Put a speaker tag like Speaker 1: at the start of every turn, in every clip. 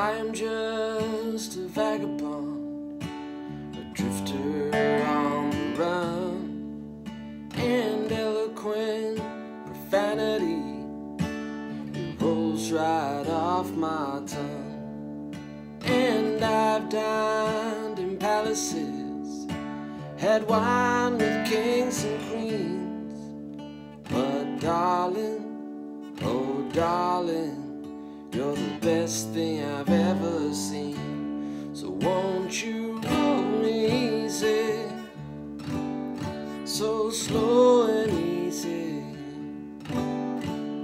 Speaker 1: I am just a vagabond, a drifter on the run, and eloquent profanity it rolls right off my tongue. And I've dined in palaces, had wine with kings and queens, but darling, oh darling. You're the best thing I've ever seen. So won't you roll me easy? So slow and easy.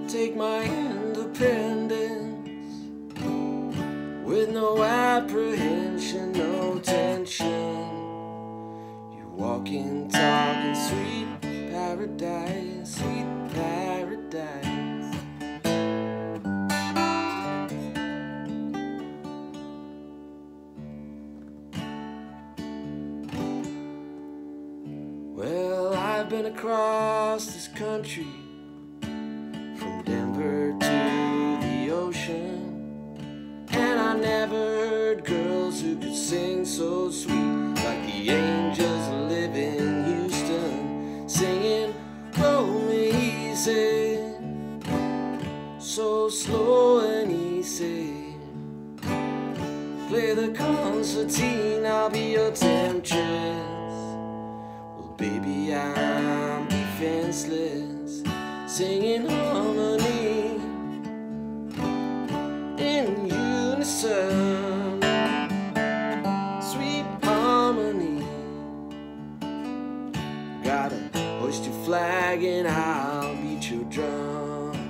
Speaker 1: Take my independence with no apprehension, no tension. You walking, talking, sweet paradise, sweet paradise. I've been across this country from Denver to the ocean, and I never heard girls who could sing so sweet like the angels live in Houston, singing "Roll Me Easy," so slow and easy. Play the concertine, I'll be your temptress. Baby, I'm defenseless, singing harmony in unison. Sweet harmony. Gotta hoist your flag and I'll beat your drum.